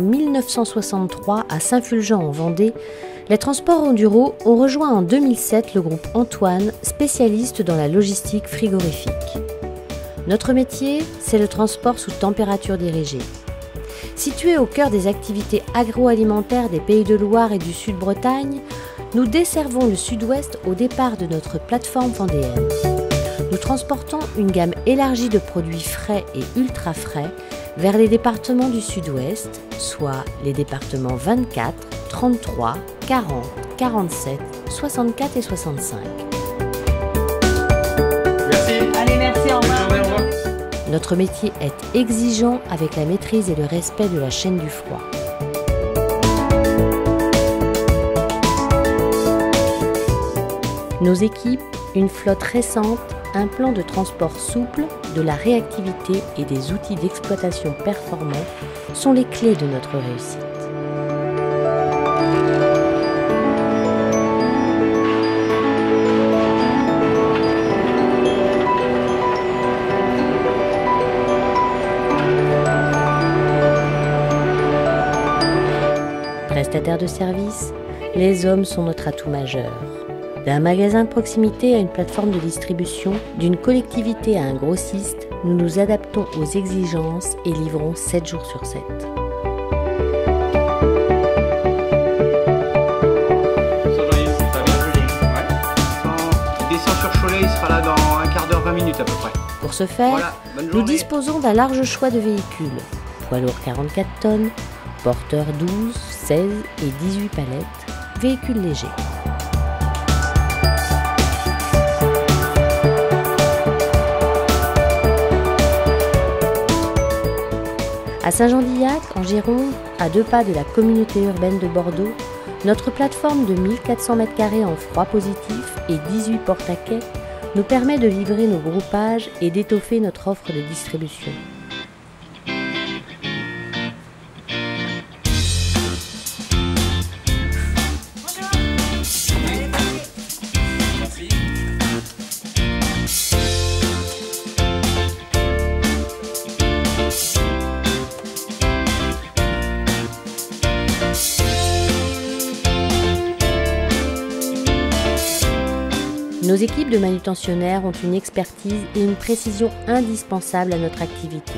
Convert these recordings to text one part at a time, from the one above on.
1963 à Saint-Fulgent en Vendée, les transports Enduro ont rejoint en 2007 le groupe Antoine, spécialiste dans la logistique frigorifique. Notre métier, c'est le transport sous température dirigée. Situé au cœur des activités agroalimentaires des Pays de Loire et du Sud-Bretagne, nous desservons le sud-ouest au départ de notre plateforme vendéenne. Nous transportons une gamme élargie de produits frais et ultra frais vers les départements du sud-ouest, soit les départements 24, 33, 40, 47, 64 et 65. Merci. Allez, merci, au Bonne revoir. journée, au revoir. Notre métier est exigeant avec la maîtrise et le respect de la chaîne du froid. Nos équipes, une flotte récente, un plan de transport souple, de la réactivité et des outils d'exploitation performants sont les clés de notre réussite. Prestataires de services, les hommes sont notre atout majeur. D'un magasin de proximité à une plateforme de distribution, d'une collectivité à un grossiste, nous nous adaptons aux exigences et livrons 7 jours sur 7. Bonjour Jean-Yves, ça va bien Ouais. Il sera là dans un quart d'heure, 20 minutes à peu près. Pour ce faire, Voilà, nous disposons d'un large choix de véhicules. Poids lourd 44 tonnes, porteurs 12, 16 et 18 palettes, véhicules légers. À Saint-Jean-d'Illac, en Gironde, à deux pas de la communauté urbaine de Bordeaux, notre plateforme de 1400 m2 en froid positif et 18 portes à quai nous permet de livrer nos groupages et d'étoffer notre offre de distribution. Nos équipes de manutentionnaires ont une expertise et une précision indispensables à notre activité.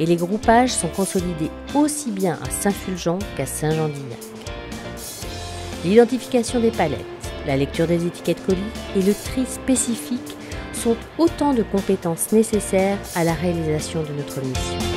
Et les groupages sont consolidés aussi bien à Saint-Fulgent qu'à Saint-Jean-d'Illac. L'identification des palettes, la lecture des étiquettes colis et le tri spécifique sont autant de compétences nécessaires à la réalisation de notre mission.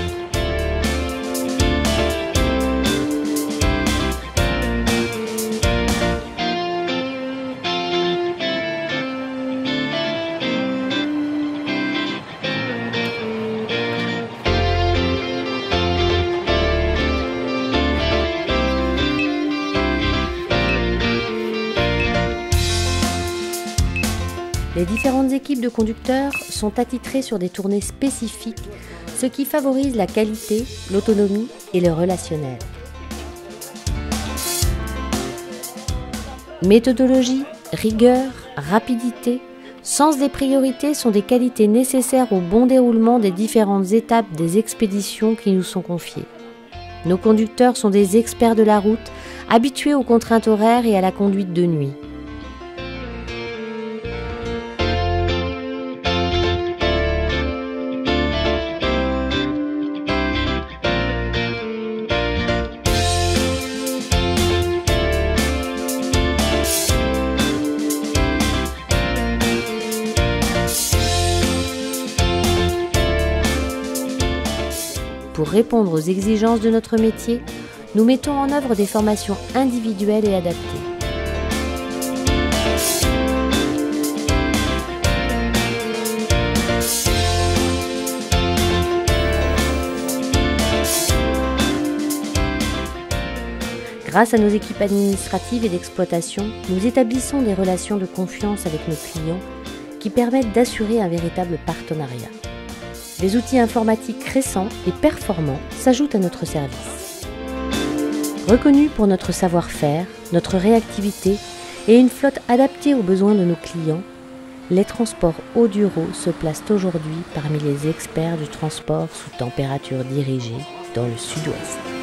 Les différentes équipes de conducteurs sont attitrées sur des tournées spécifiques, ce qui favorise la qualité, l'autonomie et le relationnel. Méthodologie, rigueur, rapidité, sens des priorités sont des qualités nécessaires au bon déroulement des différentes étapes des expéditions qui nous sont confiées. Nos conducteurs sont des experts de la route, habitués aux contraintes horaires et à la conduite de nuit. Pour répondre aux exigences de notre métier, nous mettons en œuvre des formations individuelles et adaptées. Grâce à nos équipes administratives et d'exploitation, nous établissons des relations de confiance avec nos clients qui permettent d'assurer un véritable partenariat. Des outils informatiques récents et performants s'ajoutent à notre service. Reconnus pour notre savoir-faire, notre réactivité et une flotte adaptée aux besoins de nos clients, les transports Oduro se placent aujourd'hui parmi les experts du transport sous température dirigée dans le sud-ouest.